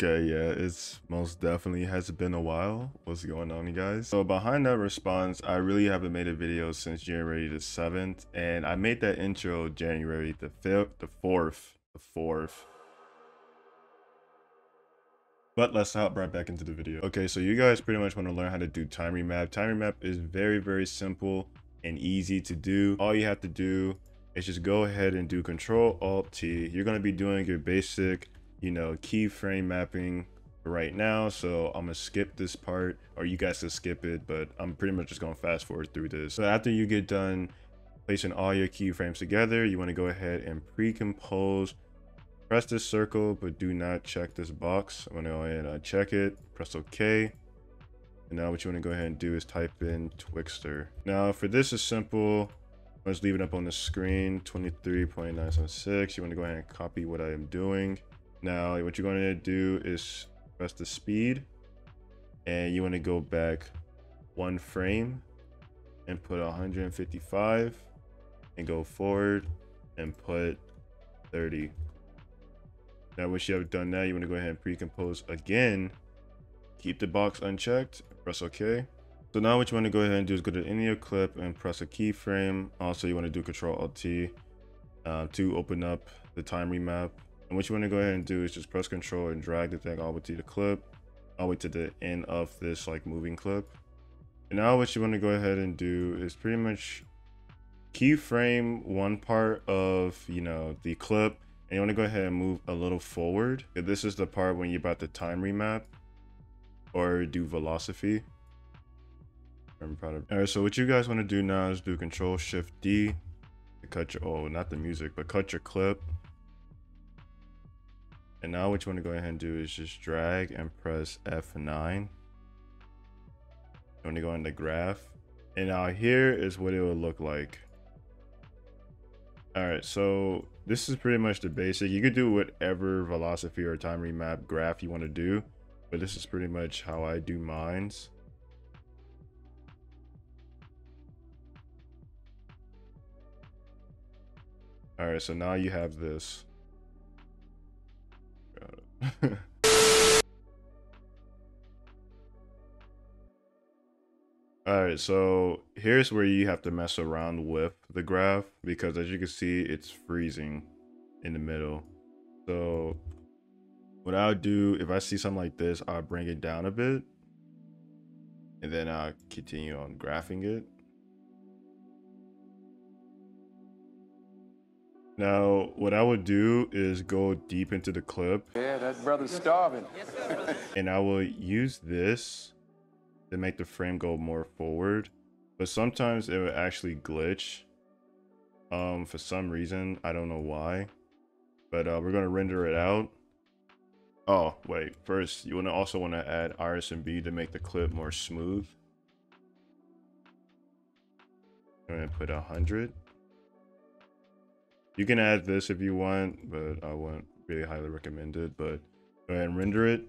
Okay, yeah, it's most definitely has been a while. What's going on, you guys? So behind that response, I really haven't made a video since January the 7th, and I made that intro January the 5th, the 4th, the 4th. But let's hop right back into the video. Okay, so you guys pretty much want to learn how to do time remap. Time remap is very, very simple and easy to do. All you have to do is just go ahead and do Control Alt T. You're going to be doing your basic you know, keyframe mapping right now. So I'm gonna skip this part or you guys can skip it, but I'm pretty much just gonna fast forward through this. So after you get done placing all your keyframes together, you wanna go ahead and pre-compose, press this circle, but do not check this box. I'm gonna go ahead and check it, press okay. And now what you wanna go ahead and do is type in Twixtor Now for this is simple, I'm just leaving up on the screen, 23.976. You wanna go ahead and copy what I am doing. Now, what you're going to do is press the speed and you want to go back one frame and put 155 and go forward and put 30. Now, once you have done that, you want to go ahead and pre-compose again. Keep the box unchecked, press OK. So now what you want to go ahead and do is go to any your clip and press a keyframe. Also, you want to do Control Alt T uh, to open up the time remap. And what you want to go ahead and do is just press control and drag the thing all the way to the clip, all the way to the end of this like moving clip. And now what you want to go ahead and do is pretty much keyframe one part of, you know, the clip and you want to go ahead and move a little forward. This is the part when you're about to time remap or do velocity. I'm proud of. All right, so what you guys want to do now is do Control Shift D to cut your oh, not the music, but cut your clip. And now what you want to go ahead and do is just drag and press F9. You want to go into graph. And now here is what it will look like. All right, so this is pretty much the basic. You could do whatever velocity or time remap graph you want to do, but this is pretty much how I do mines. All right, so now you have this. Alright, so here's where you have to mess around with the graph because as you can see, it's freezing in the middle. So what I'll do, if I see something like this, I'll bring it down a bit and then I'll continue on graphing it. Now, what I would do is go deep into the clip. Yeah, that brother's starving. and I will use this to make the frame go more forward. But sometimes it will actually glitch. Um, for some reason, I don't know why. But uh, we're gonna render it out. Oh, wait, first, you wanna also wanna add RSMB to make the clip more smooth. I'm gonna put a hundred. You can add this if you want, but I wouldn't really highly recommend it. But go ahead and render it.